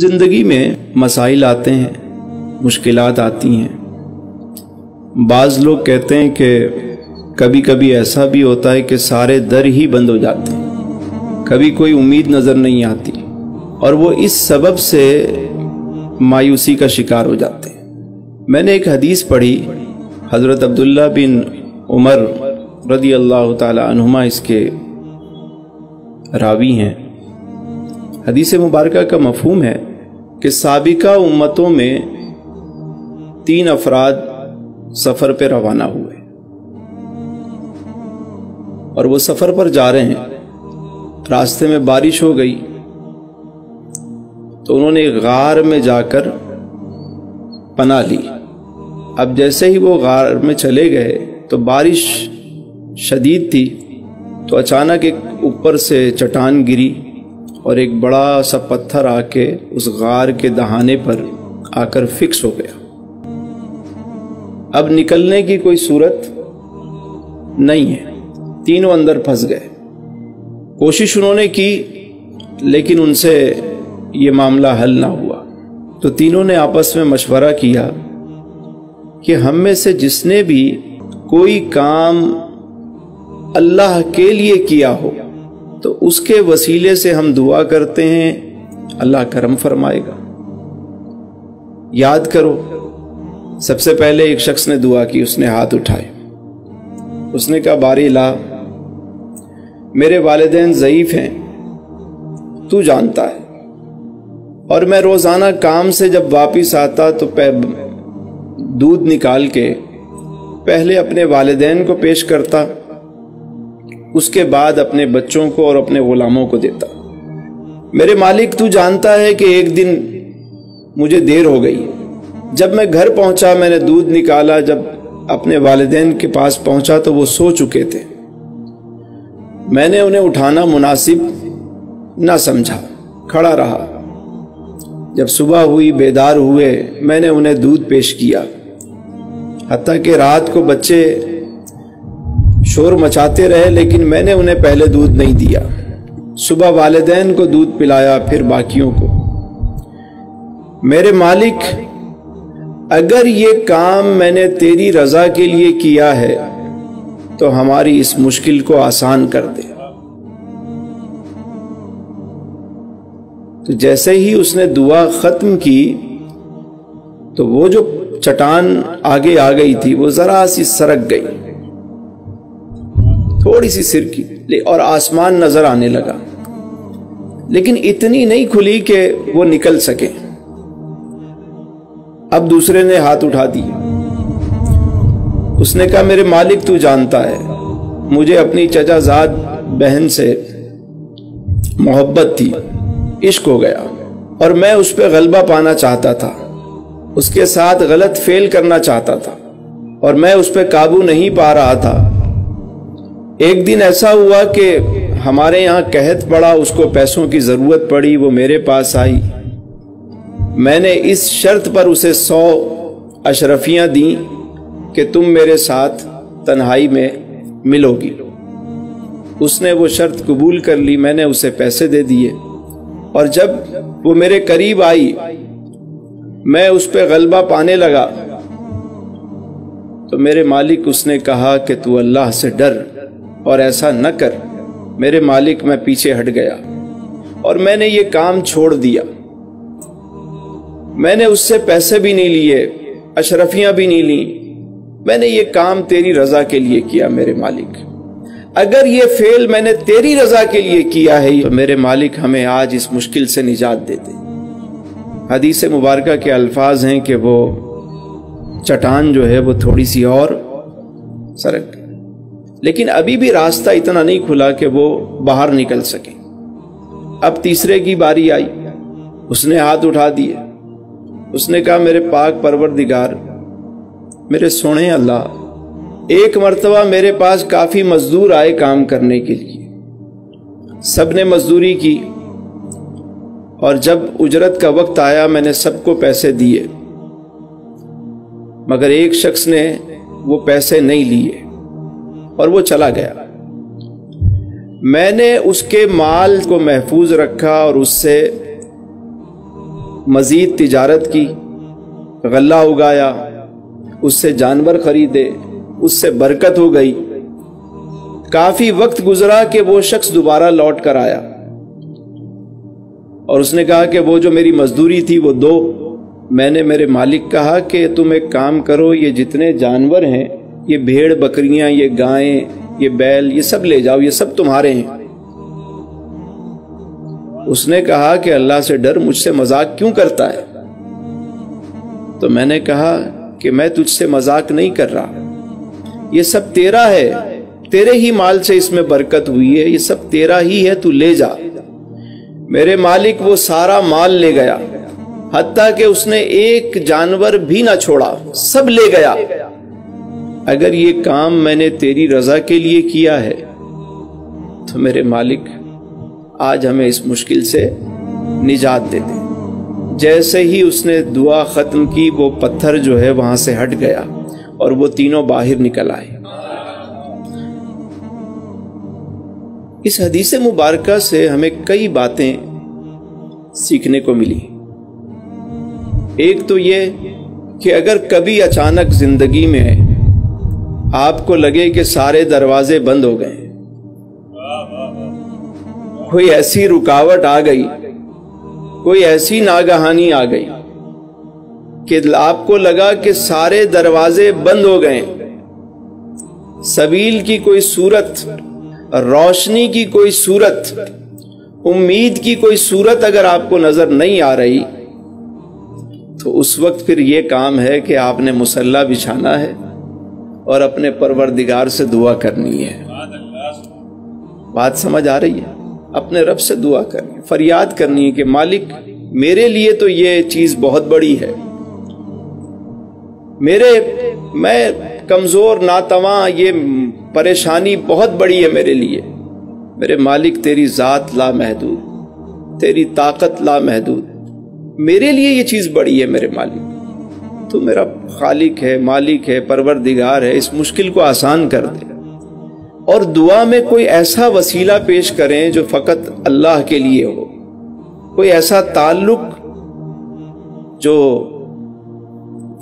ज़िंदगी में मसाइल आते हैं, मुश्किलात आती हैं। बाज़ लोग कहते हैं कि कभी कभी ऐसा भी होता है कि सारे दर ही बंद हो जाते हैं। कभी कोई उम्मीद नज़र नहीं आती और वो इस सबब से मायूसी का शिकार हो जाते हैं। मैंने एक हदीस पढ़ी, हज़रत अब्दुल्ला बिन उमर रदी अल्लाह तनुमा इसके रावी हैं। हदीस मुबारक का मफहूम है कि सबका उम्मतों में तीन अफराद सफ़र पर रवाना हुए। और वो सफ़र पर जा रहे हैं। रास्ते में बारिश हो गई तो उन्होंने गार में जाकर पना ली। अब जैसे ही वो गार में चले गए तो बारिश शदीद थी तो अचानक एक ऊपर से चट्टान गिरी। और एक बड़ा सा पत्थर आके उस गार के दहाने पर आकर फिक्स हो गया। अब निकलने की कोई सूरत नहीं है। तीनों अंदर फंस गए। कोशिश उन्होंने की, लेकिन उनसे ये मामला हल ना हुआ। तो तीनों ने आपस में मशवरा किया कि हम में से जिसने भी कोई काम अल्लाह के लिए किया हो तो उसके वसीले से हम दुआ करते हैं, अल्लाह करम फरमाएगा। याद करो, सबसे पहले एक शख्स ने दुआ की, उसने हाथ उठाए। उसने कहा, बारी ला, मेरे वालदेन ज़यीफ़ हैं, तू जानता है। और मैं रोज़ाना काम से जब वापस आता तो दूध निकाल के पहले अपने वालदेन को पेश करता। उसके बाद अपने बच्चों को और अपने गुलामों को देता। मेरे मालिक, तू जानता है कि एक दिन मुझे देर हो गई। जब मैं घर पहुँचा, मैंने दूध निकाला। जब अपने वालदेन के पास पहुँचा तो वो सो चुके थे। मैंने उन्हें उठाना मुनासिब ना समझा, खड़ा रहा। जब सुबह हुई, बेदार हुए, मैंने उन्हें दूध पेश किया। हती कि रात को बच्चे शोर मचाते रहे, लेकिन मैंने उन्हें पहले दूध नहीं दिया। सुबह वालदेन को दूध पिलाया, फिर बाकियों को। मेरे मालिक, अगर ये काम मैंने तेरी रजा के लिए किया है तो हमारी इस मुश्किल को आसान कर दे। तो जैसे ही उसने दुआ खत्म की तो वो जो चटान आगे आ गई थी, वो जरा सी सरक गई। थोड़ी सी सिर की और आसमान नज़र आने लगा। लेकिन इतनी नहीं खुली कि वो निकल सके। अब दूसरे ने हाथ उठा दिए। उसने कहा, मेरे मालिक, तू जानता है, मुझे अपनी चचाजाद बहन से मोहब्बत थी, इश्क हो गया, और मैं उस पर गलबा पाना चाहता था, उसके साथ गलत फेल करना चाहता था, और मैं उस पर काबू नहीं पा रहा था एक दिन ऐसा हुआ कि हमारे यहाँ कहत पड़ा, उसको पैसों की ज़रूरत पड़ी, वो मेरे पास आई। मैंने इस शर्त पर उसे सौ अशरफियाँ दी कि तुम मेरे साथ तन्हाई में मिलोगी। उसने वो शर्त कबूल कर ली, मैंने उसे पैसे दे दिए। और जब वो मेरे करीब आई, मैं उस पर गलबा पाने लगा। तो मेरे मालिक उसने कहा कि तू अल्लाह से डर। और ऐसा न कर, मेरे मालिक मैं पीछे हट गया और मैंने ये काम छोड़ दिया। मैंने उससे पैसे भी नहीं लिए, अशरफियाँ भी नहीं ली। मैंने ये काम तेरी रजा के लिए किया मेरे मालिक। अगर ये फेल मैंने तेरी रजा के लिए किया है तो मेरे मालिक हमें आज इस मुश्किल से निजात देते हदीस मुबारक के अल्फाज हैं कि वो चटान जो है वो थोड़ी सी और सरक लेकिन अभी भी रास्ता इतना नहीं खुला कि वो बाहर निकल सके। अब तीसरे की बारी आई। उसने हाथ उठा दिए। उसने कहा, मेरे पाक परवर दिगार मेरे सोने अल्लाह, एक मर्तबा मेरे पास काफ़ी मजदूर आए काम करने के लिए। सबने मजदूरी की और जब उजरत का वक्त आया, मैंने सबको पैसे दिए। मगर एक शख्स ने वो पैसे नहीं लिए। और वो चला गया। मैंने उसके माल को महफूज रखा और उससे मजीद तिजारत की, गल्ला उगाया, उससे जानवर खरीदे, उससे बरकत हो गई। काफ़ी वक्त गुजरा कि वो शख्स दोबारा लौट कर आया। और उसने कहा कि वो जो मेरी मजदूरी थी, वो दो। मैंने मेरे मालिक कहा कि तुम एक काम करो, ये जितने जानवर हैं ये भेड़ बकरियाँ, ये गायें, ये बैल, ये सब ले जाओ, ये सब तुम्हारे हैं। उसने कहा कि अल्लाह से डर मुझसे मज़ाक क्यों करता है? तो मैंने कहा कि मैं तुझसे मज़ाक नहीं कर रहा। ये सब तेरा है, तेरे ही माल से इसमें बरकत हुई है, ये सब तेरा ही है, तू ले जा। मेरे मालिक वो सारा माल ले गया हत्या कि उसने एक जानवर भी ना छोड़ा, सब ले गया। अगर ये काम मैंने तेरी रजा के लिए किया है तो मेरे मालिक आज हमें इस मुश्किल से निजात दे दे। जैसे ही उसने दुआ खत्म की, वो पत्थर जो है वहाँ से हट गया और वो तीनों बाहर निकल आए। इस हदीस मुबारक से हमें कई बातें सीखने को मिली। एक तो ये कि अगर कभी अचानक ज़िंदगी में आपको लगे कि सारे दरवाजे बंद हो गए। कोई ऐसी रुकावट आ गई, कोई ऐसी नागहानी आ गई कि आपको लगा कि सारे दरवाजे बंद हो गए। सबील की कोई सूरत, रोशनी की कोई सूरत, उम्मीद की कोई सूरत अगर आपको नज़र नहीं आ रही तो उस वक्त फिर यह काम है कि आपने मुसल्ला बिछाना है। और अपने परवरदिगार से दुआ करनी है। बात समझ आ रही है? अपने रब से दुआ करनी फरियाद करनी है कि मालिक, मेरे लिए तो ये चीज़ बहुत बड़ी है। मेरे, मैं कमज़ोर, नातवा, ये परेशानी बहुत बड़ी है मेरे लिए। मेरे मालिक, तेरी ज़ात ला महदूद तेरी ताकत ला महदूद मेरे लिए ये चीज़ बड़ी है मेरे मालिक। तो मेरा खालिक है, मालिक है, परवरदिगार है, इस मुश्किल को आसान कर दे। और दुआ में कोई ऐसा वसीला पेश करें जो फ़कत अल्लाह के लिए हो। कोई ऐसा ताल्लुक जो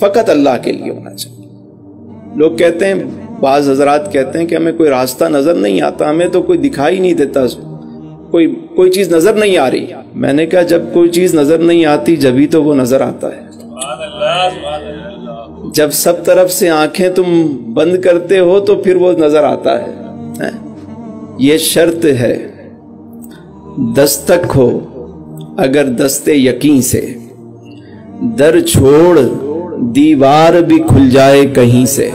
फ़कत अल्लाह के लिए होना चाहिए। लोग कहते हैं, बाज हजरात कहते हैं कि हमें कोई रास्ता नज़र नहीं आता, हमें तो कोई दिखाई नहीं देता, कोई कोई चीज़ नज़र नहीं आ रही। मैंने कहा, जब कोई चीज़ नज़र नहीं आती, जब ही तो वो नज़र आता है। जब सब तरफ़ से आँखें तुम बंद करते हो तो फिर वो नज़र आता है? ये शर्त है, दस्तक हो अगर दस्ते यकीन से। दर छोड़, दीवार भी खुल जाए कहीं से।